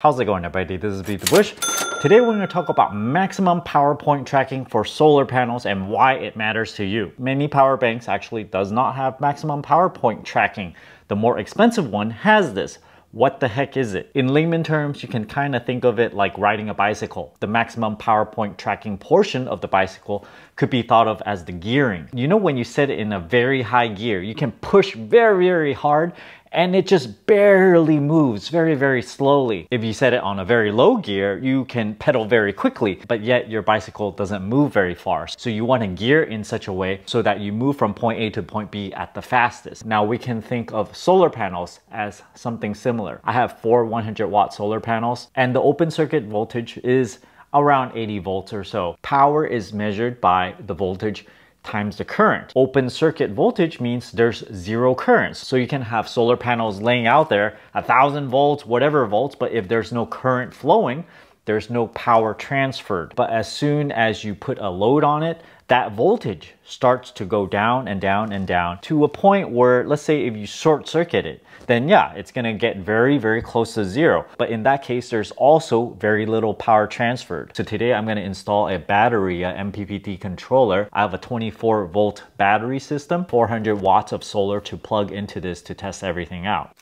How's it going everybody? This is Beat the Bush. Today we're going to talk about maximum power point tracking for solar panels and why it matters to you. Many power banks actually does not have maximum power point tracking. The more expensive one has this. What the heck is it? In layman terms, you can kind of think of it like riding a bicycle. The maximum power point tracking portion of the bicycle could be thought of as the gearing. You know when you set it in a very high gear, you can push very, very hard and it just barely moves very, very slowly. If you set it on a very low gear, you can pedal very quickly, but yet your bicycle doesn't move very far. So you want to gear in such a way so that you move from point A to point B at the fastest. Now we can think of solar panels as something similar. I have four 100 watt solar panels and the open circuit voltage is around 80 volts or so. Power is measured by the voltage times the current. Open circuit voltage means there's zero currents. So you can have solar panels laying out there, a thousand volts, whatever volts, but if there's no current flowing, there's no power transferred. But as soon as you put a load on it, that voltage starts to go down and down and down to a point where, let's say if you short circuit it, then yeah, it's gonna get very, very close to zero. But in that case, there's also very little power transferred. So today I'm gonna install a Bateria, a MPPT controller. I have a 24 volt battery system, 400 watts of solar to plug into this to test everything out.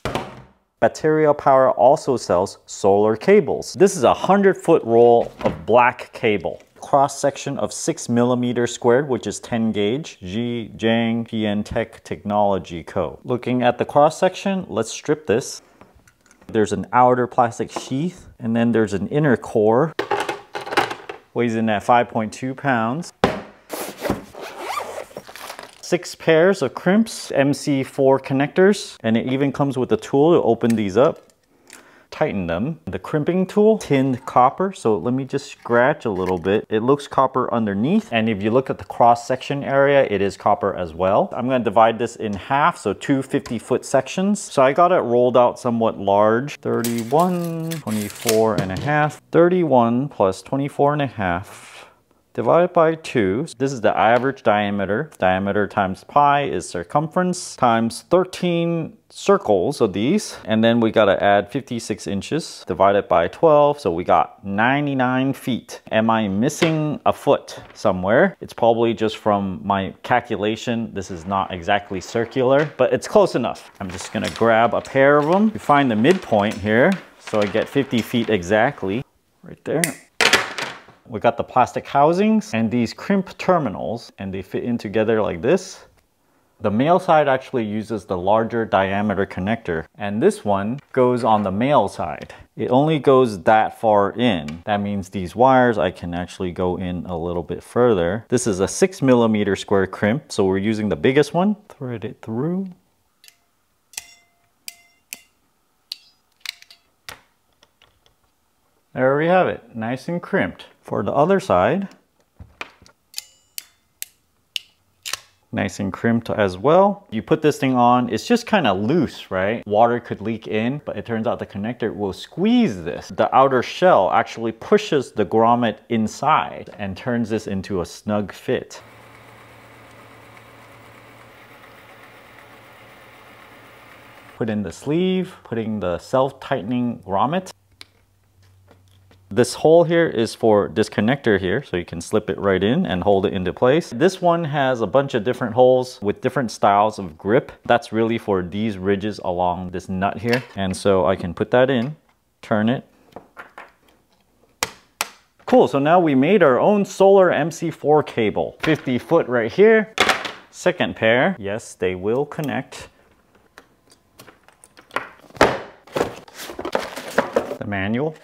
Bateria Power also sells solar cables. This is a 100 foot roll of black cable cross section of 6 millimeters squared, which is 10 gauge, Ji Jiang PN Tech Technology Co. Looking at the cross section, let's strip this. There's an outer plastic sheath, and then there's an inner core. Weighs in at 5.2 pounds. Six pairs of crimps, MC4 connectors, and it even comes with a tool to open these up tighten them. The crimping tool, tinned copper. So let me just scratch a little bit. It looks copper underneath. And if you look at the cross section area, it is copper as well. I'm gonna divide this in half, so two 50 foot sections. So I got it rolled out somewhat large. 31, 24 and a half. 31 plus 24 and a half divided by 2. This is the average diameter. Diameter times pi is circumference times 13 circles of these. And then we got to add 56 inches divided by 12. So we got 99 feet. Am I missing a foot somewhere? It's probably just from my calculation. This is not exactly circular, but it's close enough. I'm just going to grab a pair of them. We find the midpoint here. So I get 50 feet exactly right there. We got the plastic housings and these crimp terminals and they fit in together like this. The male side actually uses the larger diameter connector and this one goes on the male side. It only goes that far in. That means these wires I can actually go in a little bit further. This is a six millimeter square crimp so we're using the biggest one. Thread it through. There we have it, nice and crimped. For the other side, nice and crimped as well. You put this thing on, it's just kind of loose, right? Water could leak in, but it turns out the connector will squeeze this. The outer shell actually pushes the grommet inside and turns this into a snug fit. Put in the sleeve, putting the self-tightening grommet. This hole here is for this connector here, so you can slip it right in and hold it into place. This one has a bunch of different holes with different styles of grip. That's really for these ridges along this nut here. And so I can put that in, turn it. Cool, so now we made our own solar MC4 cable. 50 foot right here. Second pair, yes, they will connect. The manual.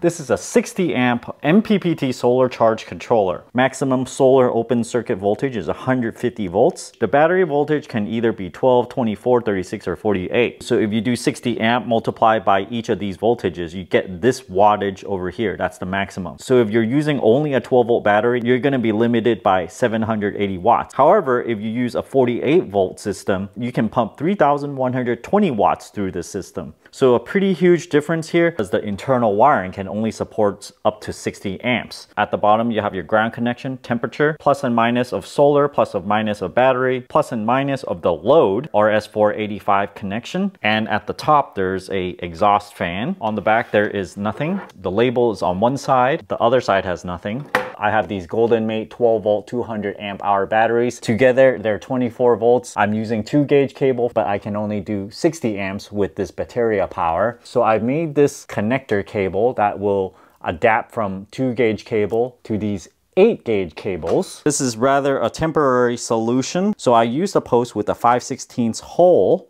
This is a 60 amp MPPT solar charge controller. Maximum solar open circuit voltage is 150 volts. The battery voltage can either be 12, 24, 36, or 48. So if you do 60 amp multiplied by each of these voltages, you get this wattage over here. That's the maximum. So if you're using only a 12 volt battery, you're gonna be limited by 780 watts. However, if you use a 48 volt system, you can pump 3,120 watts through the system. So a pretty huge difference here is the internal wiring can only support up to 60 amps. At the bottom, you have your ground connection, temperature, plus and minus of solar, plus and minus of battery, plus and minus of the load, RS485 connection. And at the top, there's a exhaust fan. On the back, there is nothing. The label is on one side, the other side has nothing. I have these Golden Mate 12 volt 200 amp hour batteries. Together they're 24 volts. I'm using two gauge cable but I can only do 60 amps with this bateria power. So I've made this connector cable that will adapt from two gauge cable to these 8 gauge cables. This is rather a temporary solution. So I used a post with a 5 16 hole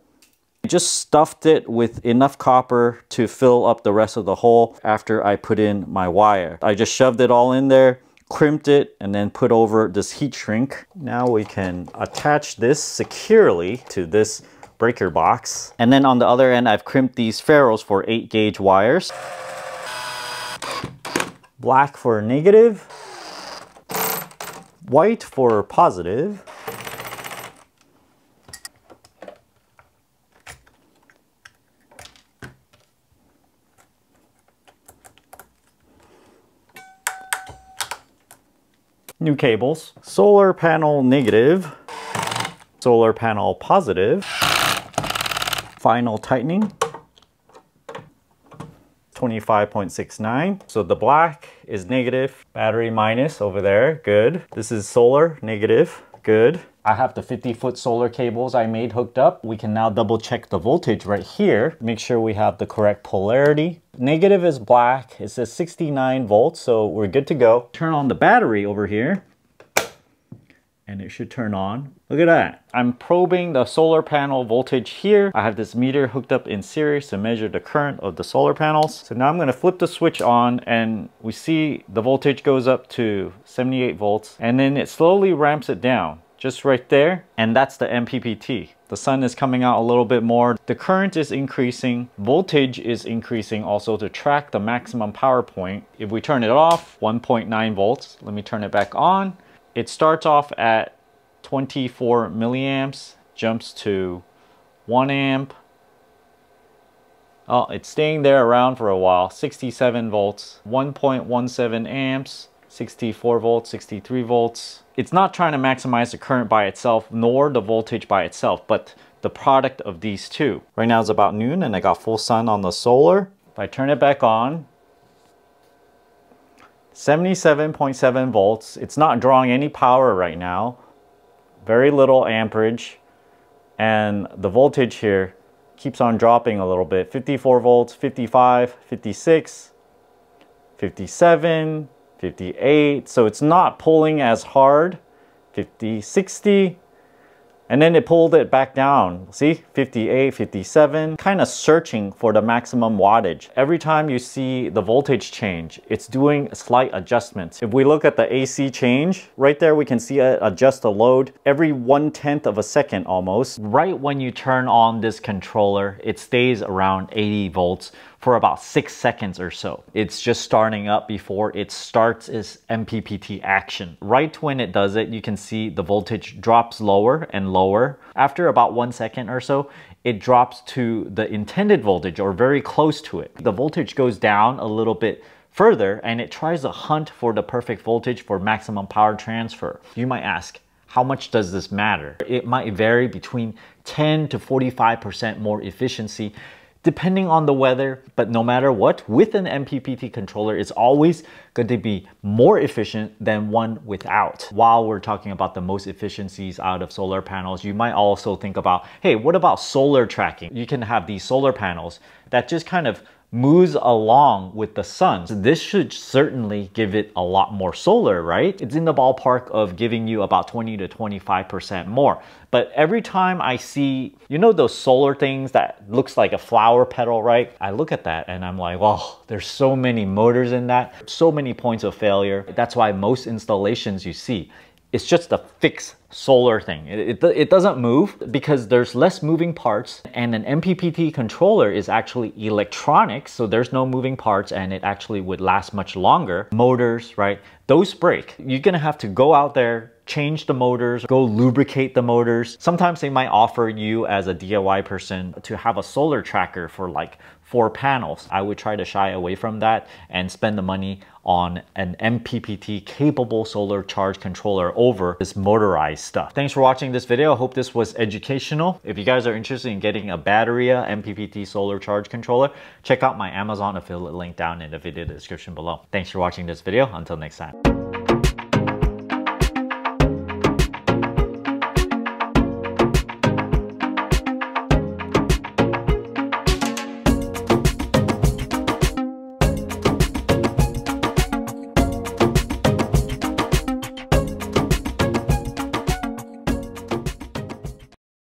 I just stuffed it with enough copper to fill up the rest of the hole after I put in my wire. I just shoved it all in there, crimped it and then put over this heat shrink. Now we can attach this securely to this breaker box. And then on the other end, I've crimped these ferrules for 8 gauge wires. Black for negative, white for positive, new cables. Solar panel negative, solar panel positive, final tightening, 25.69. So the black is negative, battery minus over there, good. This is solar, negative, good. I have the 50 foot solar cables I made hooked up. We can now double check the voltage right here. Make sure we have the correct polarity. Negative is black. It says 69 volts, so we're good to go. Turn on the battery over here and it should turn on. Look at that. I'm probing the solar panel voltage here. I have this meter hooked up in series to measure the current of the solar panels. So now I'm gonna flip the switch on and we see the voltage goes up to 78 volts and then it slowly ramps it down just right there. And that's the MPPT. The sun is coming out a little bit more. The current is increasing. Voltage is increasing also to track the maximum power point. If we turn it off, 1.9 volts. Let me turn it back on. It starts off at 24 milliamps, jumps to 1 amp. Oh, it's staying there around for a while. 67 volts, 1.17 amps, 64 volts, 63 volts. It's not trying to maximize the current by itself, nor the voltage by itself, but the product of these two. Right now it's about noon and I got full sun on the solar. If I turn it back on, 77.7 volts. It's not drawing any power right now. Very little amperage. And the voltage here keeps on dropping a little bit. 54 volts, 55, 56, 57, 58. So it's not pulling as hard. 50, 60, and then it pulled it back down. See, 58, 57, kind of searching for the maximum wattage. Every time you see the voltage change, it's doing slight adjustments. If we look at the AC change, right there we can see it adjust the load every one tenth of a second almost. Right when you turn on this controller, it stays around 80 volts for about six seconds or so. It's just starting up before it starts its MPPT action. Right when it does it, you can see the voltage drops lower and lower. After about one second or so, it drops to the intended voltage or very close to it. The voltage goes down a little bit further and it tries to hunt for the perfect voltage for maximum power transfer. You might ask, how much does this matter? It might vary between 10 to 45% more efficiency depending on the weather, but no matter what, with an MPPT controller, it's always going to be more efficient than one without. While we're talking about the most efficiencies out of solar panels, you might also think about, hey, what about solar tracking? You can have these solar panels that just kind of moves along with the sun. So this should certainly give it a lot more solar, right? It's in the ballpark of giving you about 20 to 25% more. But every time I see, you know those solar things that looks like a flower petal, right? I look at that and I'm like, well, there's so many motors in that, so many points of failure. That's why most installations you see, it's just a fixed solar thing. It, it, it, doesn't move because there's less moving parts and an MPPT controller is actually electronic so there's no moving parts and it actually would last much longer. Motors, right? Those break. You're gonna have to go out there change the motors, go lubricate the motors. Sometimes they might offer you as a DIY person to have a solar tracker for like four panels. I would try to shy away from that and spend the money on an MPPT capable solar charge controller over this motorized stuff. Thanks for watching this video. I hope this was educational. If you guys are interested in getting a Bateria MPPT solar charge controller, check out my Amazon affiliate link down in the video description below. Thanks for watching this video. Until next time.